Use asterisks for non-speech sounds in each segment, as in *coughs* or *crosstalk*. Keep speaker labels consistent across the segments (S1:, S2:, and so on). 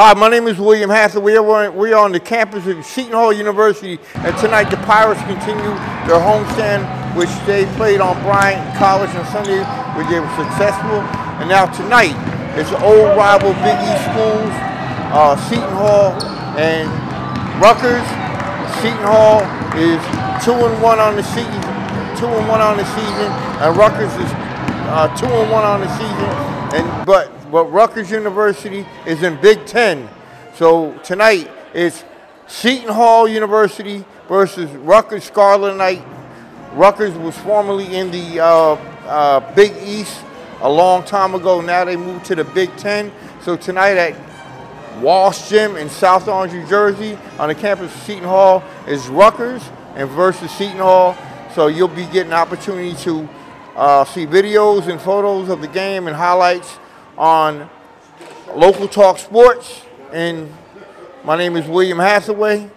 S1: Hi, my name is William Hathaway. We're, on the campus of Seton Hall University, and tonight the Pirates continue their homestand, which they played on Bryant College on Sunday, where they were successful. And now tonight, it's old rival Big East schools, uh, Seton Hall and Rutgers. Seton Hall is two and one on the season, two and one on the season, and Rutgers is uh, two and one on the season. And but but Rutgers University is in Big Ten. So tonight it's Seton Hall University versus Rutgers Scarlet Knight. Rutgers was formerly in the uh, uh, Big East a long time ago. Now they moved to the Big Ten. So tonight at Walsh Gym in South Orange, New Jersey, on the campus of Seton Hall, is Rutgers and versus Seton Hall. So you'll be getting opportunity to uh, see videos and photos of the game and highlights on Local Talk Sports. And my name is William Hathaway.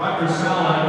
S2: Rutgers Salad.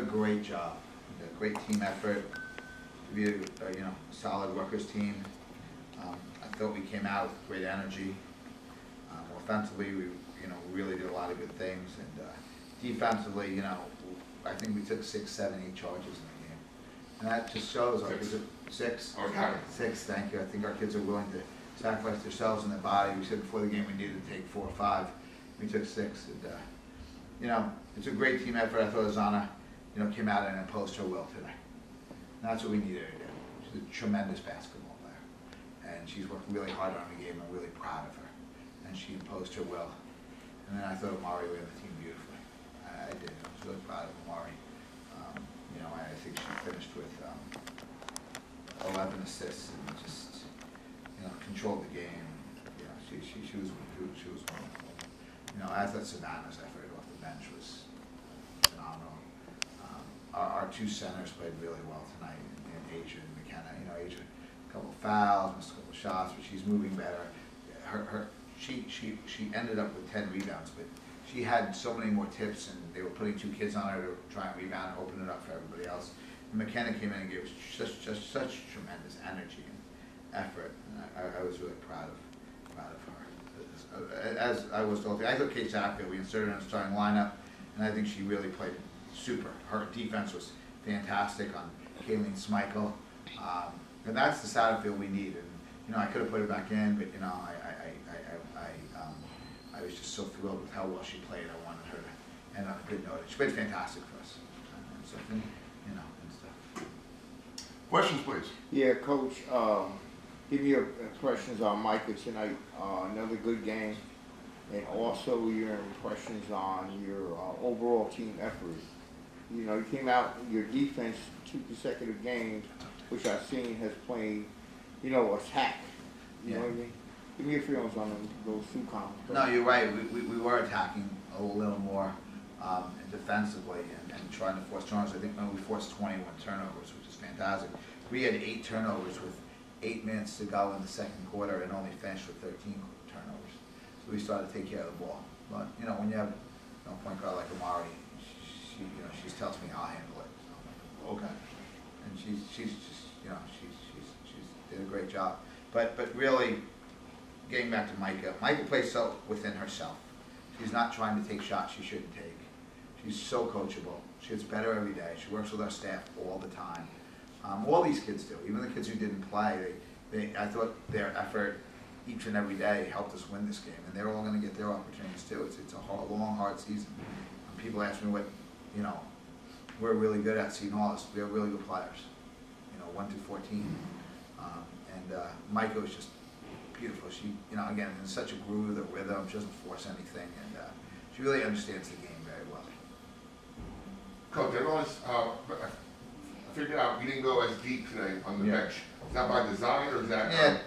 S2: A
S3: great job. A great team effort. To be a, a, you know, solid Rutgers team. Um, I thought we came out with great energy. Um, offensively, we, you know, really did a lot of good things. And uh, defensively, you know, I think we took six, seven, eight charges in the game. And that just shows our kids are, six?
S4: Okay.
S3: Six, thank you. I think our kids are willing to sacrifice themselves and their body. We said before the game we needed to take four or five. We took six. And, uh, you know, it's a great team effort. I thought Azana, you know, came out and imposed her will today. And that's what we needed her to do. She's a tremendous basketball player. And she's worked really hard on the game. I'm really proud of her. And she imposed her will. And then I thought Amari ran the team beautifully. I, I did. I was really proud of Amari. Um, you know, I, I think she finished with um, 11 assists and just, you know, controlled the game. Know, she, she, she was, she was, wonderful. You know, I thought Savannah's effort off the bench was our, our two centers played really well tonight, and Asia and McKenna. You know, Asia, a couple of fouls, missed a couple of shots, but she's moving better. Her, her, she, she, she ended up with ten rebounds, but she had so many more tips, and they were putting two kids on her to try and rebound, and open it up for everybody else. And McKenna came in and gave us just, just such tremendous energy and effort, and I, I was really proud of, proud of her. As I was told, I thought Kae Satterfield, we inserted her in the starting lineup, and I think she really played super. Her defense was fantastic on Kaylene Smikle. Um, and that's the Satterfield we need. And, you know, I could have put her back in, but, you know, I, I, I, I, I, um, I was just so thrilled with how well she played. I wanted her to end on a good note. She played fantastic for us. And so, and, you know, and stuff.
S4: Questions, please.
S1: Yeah, Coach, um, give me your impressions on Micah tonight. Uh, another good game. And also your impressions on your uh, overall team effort. You know, you came out, your defense, two consecutive games, which I've seen has played, you know, attack. You know what I mean? Give me your feelings on those two comments.
S3: No, you're right. We, we, we were attacking a little more um, defensively and, and trying to force turnovers. I think when we forced 21 turnovers, which is fantastic. We had eight turnovers with eight minutes to go in the second quarter and only finished with 13 turnovers. So we started to take care of the ball. But, you know, when you have you know, a point guard like Amari, she, you know, she tells me I'll handle it. So I'm like, okay. And she's, she's just, you know, she's, she's, she's did a great job. But, but really, getting back to Micah, Micah plays so within herself. She's not trying to take shots she shouldn't take. She's so coachable. She gets better every day. She works with our staff all the time. Um, all these kids do. Even the kids who didn't play, they, they, I thought their effort each and every day helped us win this game, and they're all going to get their opportunities too. It's, it's a hard, long, hard season. Um, people ask me what, you know, we're really good at Seton Hall. is We have really good players. You know, one through fourteen, um, and uh, Micah was just beautiful. She, you know, again, in such a groove, the rhythm. She doesn't force anything, and uh, she really understands the game very well.
S4: Coach, I noticed, uh, I I figured out we didn't go as deep today on the
S3: Yeah.
S4: bench. Is that by design or is that?
S3: Yeah,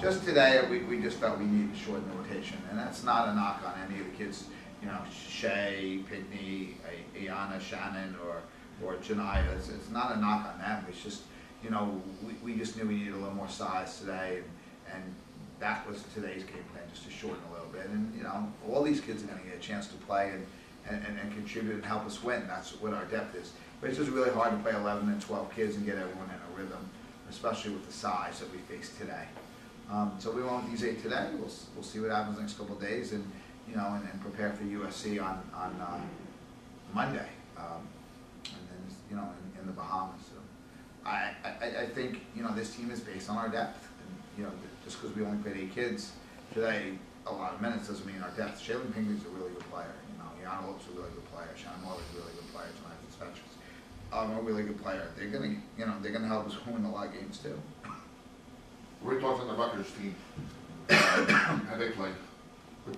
S3: just today, we, we just felt we needed to shorten the rotation, and that's not a knock on any of the kids, you know, Shay, Pinkney, Iana Shannon, or, or Janaya. It's, it's not a knock on them. It's just, you know, we, we just knew we needed a little more size today, and, and that was today's game plan, just to shorten a little bit. And, you know, all these kids are gonna get a chance to play and, and, and- contribute and help us win. That's what our depth is. But it's just really hard to play eleven and twelve kids and get everyone in a rhythm, especially with the size that we face today. Um, so we went with these eight today. We'll, we'll see what happens next couple days and, you know, and, and prepare for USC on, on, uh, Monday. Um, and then, you know, in, in the Bahamas. So I, I, I think, you know, this team is based on our depth. And, you know, just because we only played eight kids today, a lot of minutes doesn't mean our depth. Shaylin Pinckney's a really good player, you know, Yana Lopes a really good player, Shannon Morley's a really good player for specials. Um, a really good player. They're gonna, you know, they're gonna help us *laughs* win a lot of games too.
S4: What are your thoughts on the Rutgers team? *coughs* How they play?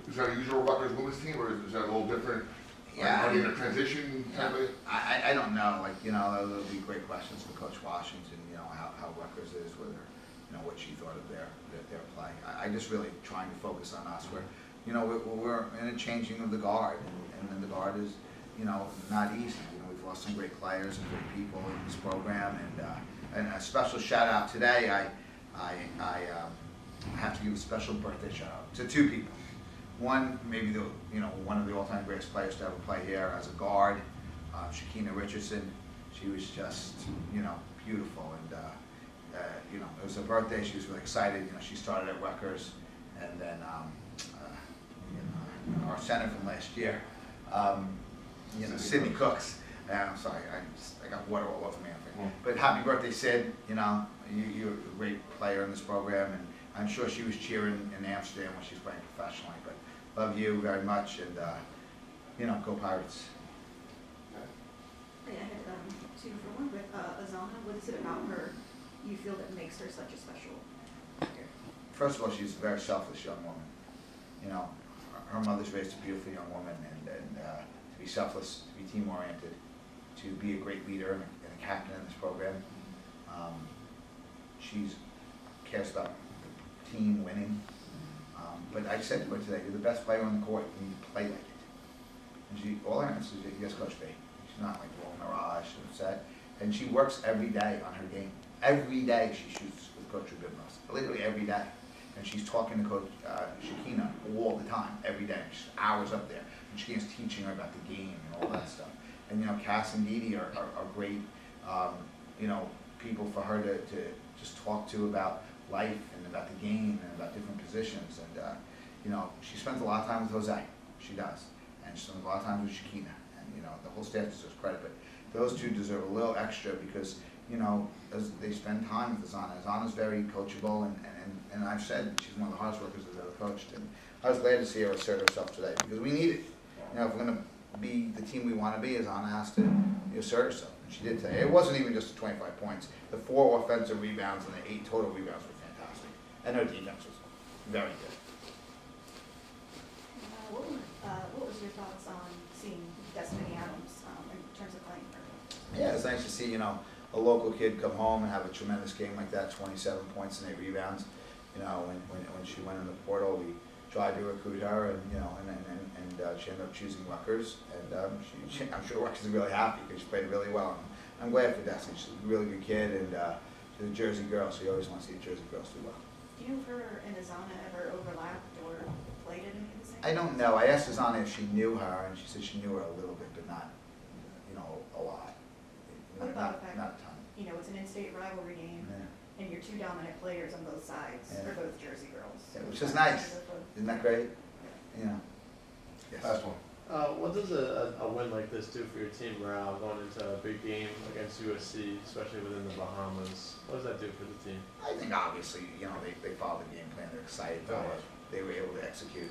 S4: Is that a usual Rutgers women's team, or is that a little different?
S3: Yeah,
S4: Are they in
S3: I
S4: a transition type of?
S3: I, I, I don't know, like, you know, those would be great questions for Coach Washington, you know, how, how Rutgers is, whether, you know, what she thought of their, their, their play. I, I just really trying to focus on us, where, you know, we're, we're in a changing of the guard, and, and then the guard is, you know, not easy. You know, we've lost some great players and great people in this program, and, uh, and a special shout out today, I, I, I, um, have to give a special birthday shout out to two people. One, maybe the, you know, one of the all-time greatest players to ever play here as a guard, uh, Shakina Richardson. She was just, you know, beautiful and, uh, uh, you know, it was her birthday, she was really excited, you know, she started at Rutgers and then, um, uh, you know, our center from last year, um, you know, Sidney Cooks. Yeah, I'm sorry, I, I got water all over me, I think. But happy birthday, Sid, you know, you, you're a great player in this program and I'm sure she was cheering in Amsterdam when she was playing professionally, love you very much and, uh, you know, go Pirates.
S5: I had um, two for one with uh, Azana. What is it about her you feel that makes her such a special player?
S3: First of all, she's a very selfless young woman. You know, her her mother's raised a beautiful young woman, and, and uh, to be selfless, to be team oriented, to be a great leader and a, and a captain in this program. Um, she's cares about the team winning. Um, but I said to her today, "You're the best player on the court. You play like it." And she, all her answers is, "Yes, Coach B." She's not like her eyes and upset. And she works every day on her game. Every day she shoots with Coach Rubimos, literally every day. And she's talking to Coach uh, Shakina all the time, every day. She's hours up there. And Shakina's teaching her about the game and all that stuff. And, you know, Cass and Dee are, are, are great, um, you know, people for her to, to just talk to about life and about the game and about different positions. And, uh, you know, she spends a lot of time with Jose. She does. And she spends a lot of time with Shakina. And, you know, the whole staff deserves credit. But those two deserve a little extra because, you know, as they spend time with Azana. Azana's very coachable, and, and, and I've said she's one of the hardest workers I've ever coached. And I was glad to see her assert herself today because we need it. You know, if we're going to be the team we want to be, Azana has to assert herself. And she did today. It wasn't even just the 25 points. The four offensive rebounds and the eight total rebounds were fantastic. And her defense very good.
S5: Uh, what, were, uh, what was your thoughts on seeing Destiny Adams um, in terms of playing her?
S3: Yeah, it's nice to see, you know, a local kid come home and have a tremendous game like that, twenty-seven points and eight rebounds. You know, when, when, when she went in the portal, we tried to recruit her and, you know, and, and, and, and uh, she ended up choosing Rutgers. And, um, she, she, I'm sure Rutgers is really happy because she played really well. And I'm glad for Destiny. She's a really good kid and, uh, she's a Jersey girl, so you always want to see Jersey girls do well.
S5: Do you know if her and Azana ever overlapped or played at any of the same?
S3: I don't know. I asked Azana if she knew her and she said she knew her a little bit, but not, you know, a lot.
S5: What
S3: Not,
S5: about the
S3: not,
S5: fact-
S3: not a ton.
S5: You know, it's an in-state rivalry game,
S3: Yeah.
S5: and your two dominant players on both sides
S3: Yeah.
S5: are both Jersey girls.
S3: Yeah, which is nice. Isn't that great? You know? Yes.
S4: Last one.
S6: Uh, what does a, a, win like this do for your team morale going into a big game against USC, especially within the Bahamas? What does that do for the team?
S3: I think obviously, you know, they, they followed the game plan, they're excited by it, they were able to execute.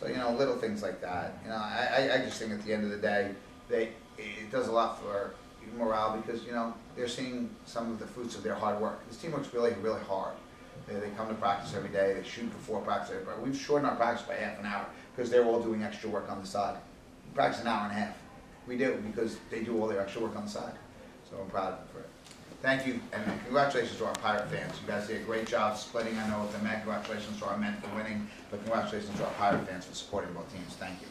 S3: So, you know, little things like that, you know, I, I, I just think at the end of the day, they, it does a lot for morale because, you know, they're seeing some of the fruits of their hard work. This team works really, really hard. They, they come to practice every day, they shoot before practice, every- we've shortened our practice by half an hour because they're all doing extra work on the side. We Practice an hour and a half. We do because they do all their extra work on the side. So I'm proud of them for it. Thank you, and congratulations to our Pirate fans. You guys did a great job splitting, I know, with the men. Congratulations to our men for winning, but congratulations to our Pirate fans for supporting both teams. Thank you.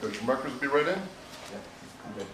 S4: Coach Merkers will be right in.
S3: I'm good.